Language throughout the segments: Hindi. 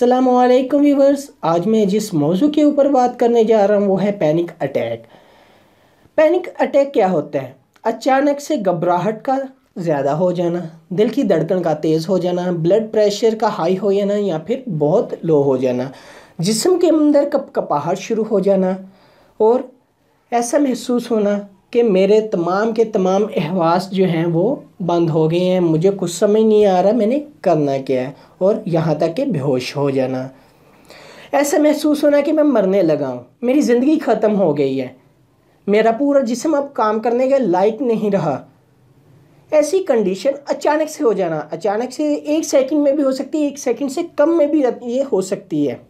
असलकुम व्यूवर्स आज मैं जिस मौजू के ऊपर बात करने जा रहा हूँ, वो है पैनिक अटैक पैनिक अटैक क्या होता है? अचानक से घबराहट का ज़्यादा हो जाना, दिल की धड़कन का तेज़ हो जाना ब्लड प्रेशर का हाई हो जाना, या फिर बहुत लो हो जाना, जिसम के अंदर कप कपाहट शुरू हो जाना, और ऐसा महसूस होना कि मेरे तमाम के तमाम अहवास जो हैं वो बंद हो गए हैं। मुझे कुछ समझ नहीं आ रहा, मैंने करना क्या है और यहाँ तक कि बेहोश हो जाना। ऐसा महसूस होना कि मैं मरने लगा हूँ। मेरी ज़िंदगी ख़त्म हो गई है। मेरा पूरा जिसम अब काम करने के लायक नहीं रहा। ऐसी कंडीशन अचानक से हो जाना। अचानक से एक सेकंड में भी हो सकती है, एक सेकंड से कम में भी ये हो सकती है।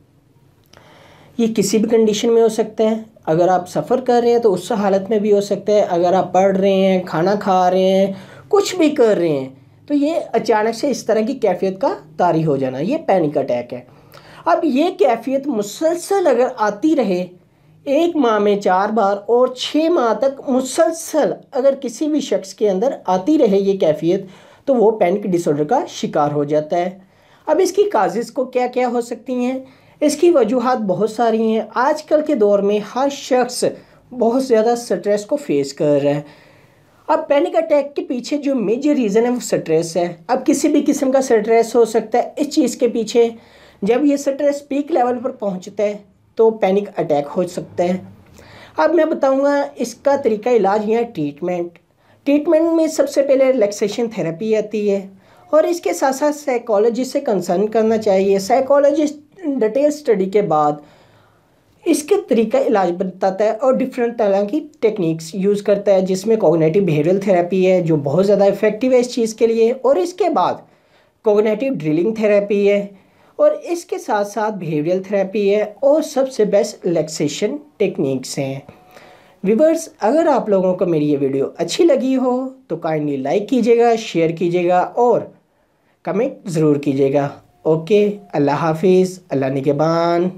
ये किसी भी कंडीशन में हो सकता है। अगर आप सफ़र कर रहे हैं तो उस हालत में भी हो सकता है। अगर आप पढ़ रहे हैं, खाना खा रहे हैं, कुछ भी कर रहे हैं तो ये अचानक से इस तरह की कैफियत का तारी हो जाना, ये पैनिक अटैक है। अब ये कैफियत मुसलसल अगर आती रहे, एक माह में चार बार और छः माह तक मुसलसल अगर किसी भी शख्स के अंदर आती रहे ये कैफियत तो वो पैनिक डिसऑर्डर का शिकार हो जाता है। अब इसकी काजिज़ को क्या क्या हो सकती हैं? इसकी वजूहत बहुत सारी हैं। आजकल के दौर में हर शख्स बहुत ज़्यादा स्ट्रेस को फेस कर रहा है। अब पैनिक अटैक के पीछे जो मेजर रीज़न है वो स्ट्रेस है। अब किसी भी किस्म का स्ट्रेस हो सकता है इस चीज़ के पीछे। जब ये स्ट्रेस पीक लेवल पर पहुँचता है तो पैनिक अटैक हो सकता है। अब मैं बताऊँगा इसका तरीका इलाज या ट्रीटमेंट ट्रीटमेंट में सबसे पहले रिलैक्सेशन थेरेपी आती है और इसके साथ साथ साइकोलॉजिस्ट से कंसर्न करना चाहिए। साइकोलॉजिस्ट डिटेल स्टडी के बाद इसके तरीका इलाज बताता है और डिफरेंट तरह की टेक्निक्स यूज़ करता है, जिसमें कोगनेटिव बिहेवियरल थेरेपी है, जो बहुत ज़्यादा इफ़ेक्टिव है इस चीज़ के लिए, और इसके बाद कोगनेटिव ड्रिलिंग थेरेपी है, और इसके साथ साथ बिहेवियरल थेरेपी है, और सबसे बेस्ट रिलैक्सेशन टेक्निक्स हैं। विवर्स अगर आप लोगों को मेरी ये वीडियो अच्छी लगी हो तो काइंडली लाइक कीजिएगा शेयर कीजिएगा, और कमेंट ज़रूर कीजिएगा। ओके अल्लाह हाफिज़ अल्लाह निगेबान